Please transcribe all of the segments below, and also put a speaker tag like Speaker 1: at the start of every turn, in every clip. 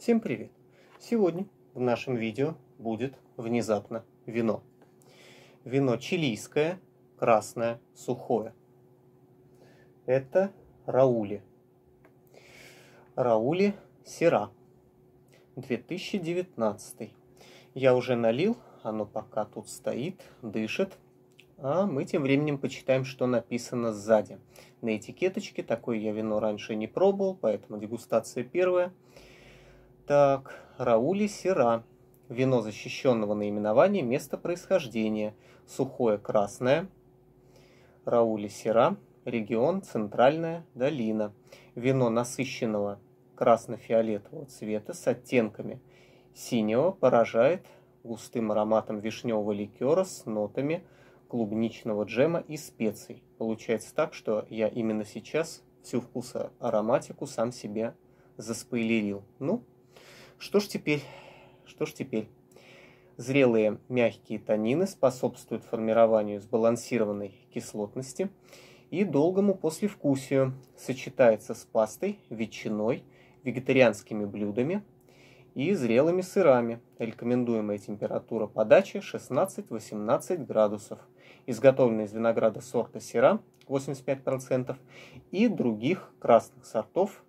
Speaker 1: Всем привет! Сегодня в нашем видео будет внезапно вино. Вино чилийское, красное, сухое. Это Раули. Раули Сера. 2019. Я уже налил, оно пока тут стоит, дышит. А мы тем временем почитаем, что написано сзади. На этикеточке такое я вино раньше не пробовал, поэтому дегустация первая. Так, Раули Сера. Вино защищенного наименования, место происхождения. Сухое красное. Раули Сера. Регион Центральная долина. Вино насыщенного красно-фиолетового цвета с оттенками синего поражает густым ароматом вишневого ликера с нотами клубничного джема и специй. Получается так, что я именно сейчас всю вкуса ароматику сам себе заспойлерил. Ну, что ж теперь? Что ж теперь? Зрелые мягкие танины способствуют формированию сбалансированной кислотности и долгому послевкусию. Сочетается с пастой, ветчиной, вегетарианскими блюдами и зрелыми сырами. Рекомендуемая температура подачи 16-18 градусов изготовленный из винограда сорта Сера 85% и других красных сортов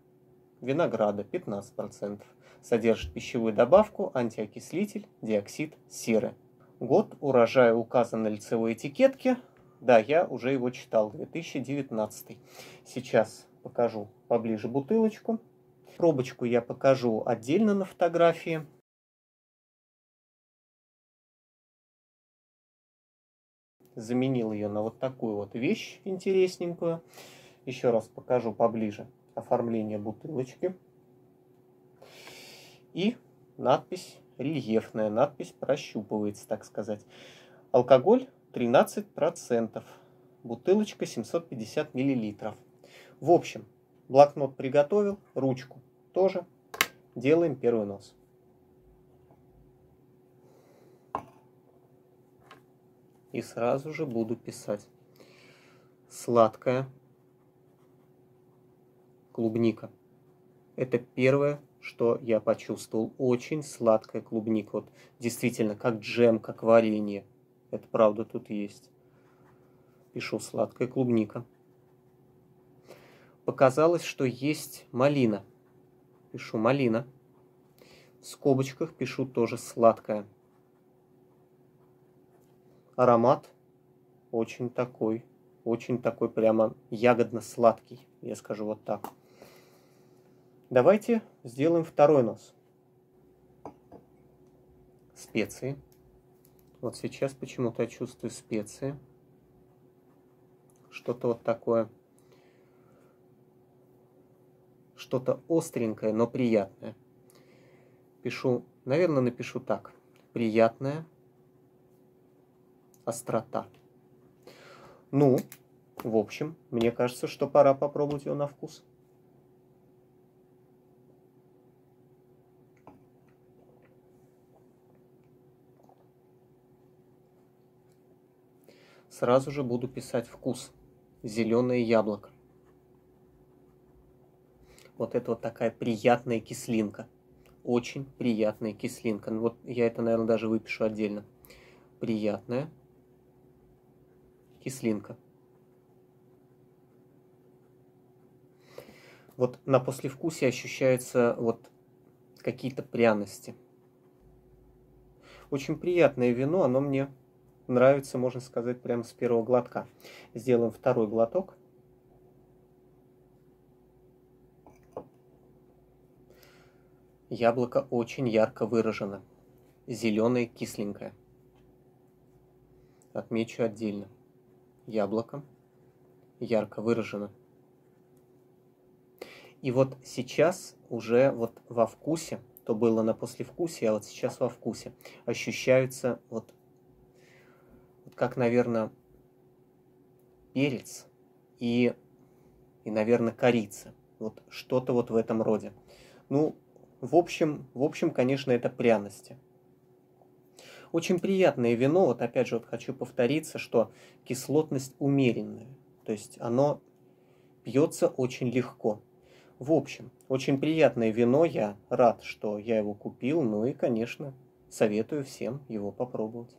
Speaker 1: винограда 15%. Содержит пищевую добавку, антиокислитель, диоксид серы. Год урожая указан на лицевой этикетке. Да, я уже его читал, 2019. Сейчас покажу поближе бутылочку. Пробочку я покажу отдельно на фотографии. заменил ее на вот такую вот вещь интересненькую. Еще раз покажу поближе оформление бутылочки. И надпись рельефная, надпись прощупывается, так сказать. Алкоголь 13%, бутылочка 750 миллилитров. В общем, блокнот приготовил, ручку тоже. Делаем первый нос. и сразу же буду писать. Сладкая клубника. Это первое, что я почувствовал. Очень сладкая клубника. Вот действительно, как джем, как варенье. Это правда тут есть. Пишу сладкая клубника. Показалось, что есть малина. Пишу малина. В скобочках пишу тоже сладкая аромат очень такой, очень такой прямо ягодно-сладкий, я скажу вот так. Давайте сделаем второй нос. Специи. Вот сейчас почему-то я чувствую специи. Что-то вот такое. Что-то остренькое, но приятное. Пишу, наверное, напишу так. Приятное, острота. Ну, в общем, мне кажется, что пора попробовать ее на вкус. Сразу же буду писать вкус. Зеленое яблоко. Вот это вот такая приятная кислинка. Очень приятная кислинка. Ну вот я это, наверное, даже выпишу отдельно. Приятная кислинка. Вот на послевкусие ощущаются вот какие-то пряности. Очень приятное вино, оно мне нравится, можно сказать, прямо с первого глотка. Сделаем второй глоток. Яблоко очень ярко выражено. Зеленое, кисленькое. Отмечу отдельно яблоко, ярко выражено. И вот сейчас уже вот во вкусе, то было на послевкусие, а вот сейчас во вкусе, ощущаются вот как, наверное, перец и, и, наверное, корица. Вот что-то вот в этом роде. Ну, в общем, в общем, конечно, это пряности. Очень приятное вино, вот опять же вот хочу повториться, что кислотность умеренная, то есть оно пьется очень легко. В общем, очень приятное вино, я рад, что я его купил, ну и, конечно, советую всем его попробовать.